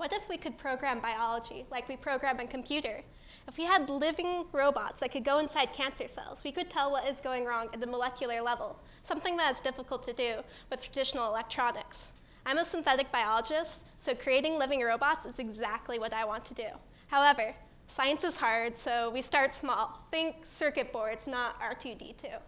What if we could program biology like we program a computer? If we had living robots that could go inside cancer cells, we could tell what is going wrong at the molecular level, something that is difficult to do with traditional electronics. I'm a synthetic biologist, so creating living robots is exactly what I want to do. However, science is hard, so we start small. Think circuit boards, not R2-D2.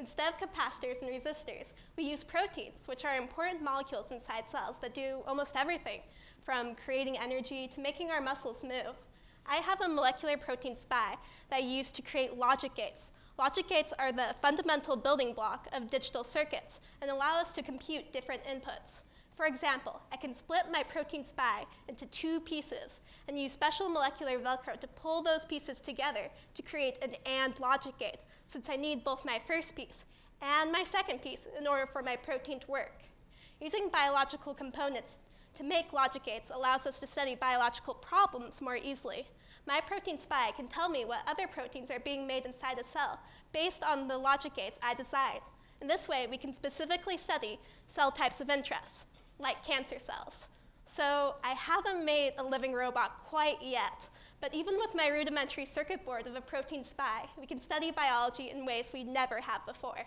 Instead of capacitors and resistors, we use proteins, which are important molecules inside cells that do almost everything, from creating energy to making our muscles move. I have a molecular protein spy that I use to create logic gates. Logic gates are the fundamental building block of digital circuits and allow us to compute different inputs. For example, I can split my protein spy into two pieces and use special molecular Velcro to pull those pieces together to create an AND logic gate, since I need both my first piece and my second piece in order for my protein to work. Using biological components to make logic gates allows us to study biological problems more easily. My protein spy can tell me what other proteins are being made inside a cell based on the logic gates I design. In this way, we can specifically study cell types of interest, like cancer cells. So I haven't made a living robot quite yet, but even with my rudimentary circuit board of a protein spy, we can study biology in ways we never have before.